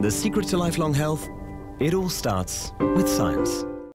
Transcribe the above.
The secret to lifelong health? It all starts with science.